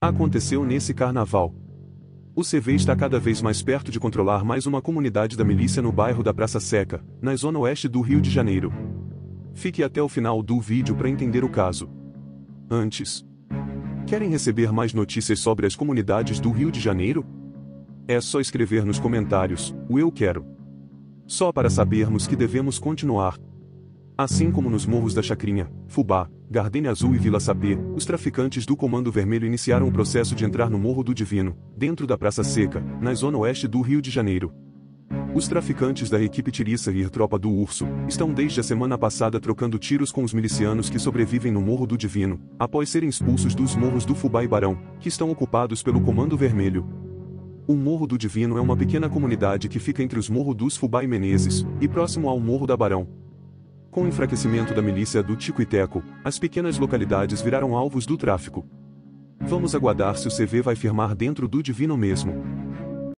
Aconteceu nesse carnaval. O CV está cada vez mais perto de controlar mais uma comunidade da milícia no bairro da Praça Seca, na zona oeste do Rio de Janeiro. Fique até o final do vídeo para entender o caso. Antes, querem receber mais notícias sobre as comunidades do Rio de Janeiro? É só escrever nos comentários, o eu quero. Só para sabermos que devemos continuar. Assim como nos morros da Chacrinha, Fubá, Gardenia Azul e Vila Sapê, os traficantes do Comando Vermelho iniciaram o processo de entrar no Morro do Divino, dentro da Praça Seca, na zona oeste do Rio de Janeiro. Os traficantes da equipe Tiriça e Tropa do Urso estão desde a semana passada trocando tiros com os milicianos que sobrevivem no Morro do Divino, após serem expulsos dos morros do Fubá e Barão, que estão ocupados pelo Comando Vermelho. O Morro do Divino é uma pequena comunidade que fica entre os Morros dos Fubá e Menezes, e próximo ao Morro da Barão, com o enfraquecimento da milícia do Tico e Teco, as pequenas localidades viraram alvos do tráfico. Vamos aguardar se o CV vai firmar dentro do divino mesmo.